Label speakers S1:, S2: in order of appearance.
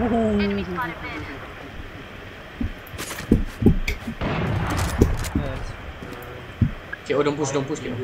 S1: Enemy.
S2: Okay, oh, don't push, don't push, Keo.